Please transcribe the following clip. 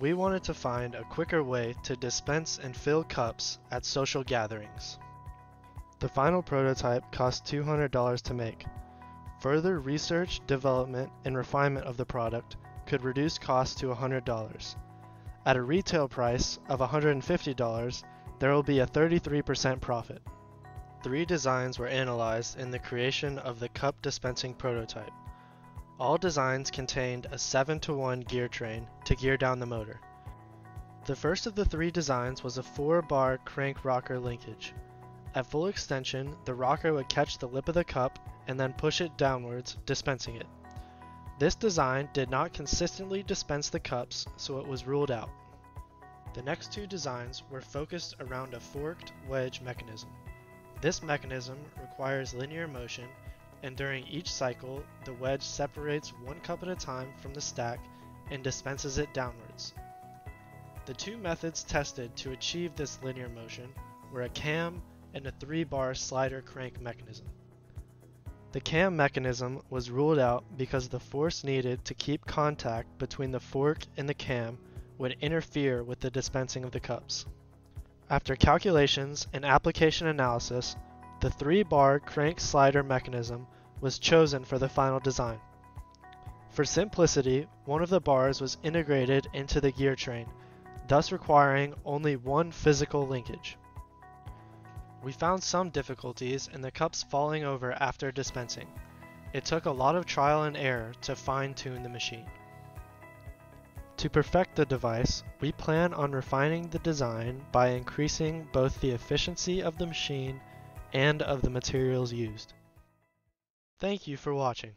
we wanted to find a quicker way to dispense and fill cups at social gatherings. The final prototype cost $200 to make. Further research, development, and refinement of the product could reduce costs to $100. At a retail price of $150, there will be a 33% profit. Three designs were analyzed in the creation of the cup dispensing prototype. All designs contained a 7 to 1 gear train to gear down the motor. The first of the three designs was a 4 bar crank rocker linkage. At full extension, the rocker would catch the lip of the cup and then push it downwards, dispensing it. This design did not consistently dispense the cups, so it was ruled out. The next two designs were focused around a forked wedge mechanism. This mechanism requires linear motion, and during each cycle, the wedge separates one cup at a time from the stack and dispenses it downwards. The two methods tested to achieve this linear motion were a cam and a 3-bar slider crank mechanism. The cam mechanism was ruled out because the force needed to keep contact between the fork and the cam would interfere with the dispensing of the cups. After calculations and application analysis, the 3-bar crank slider mechanism was chosen for the final design. For simplicity, one of the bars was integrated into the gear train, thus requiring only one physical linkage. We found some difficulties in the cups falling over after dispensing. It took a lot of trial and error to fine-tune the machine. To perfect the device, we plan on refining the design by increasing both the efficiency of the machine and of the materials used. Thank you for watching.